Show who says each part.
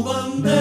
Speaker 1: tu bandera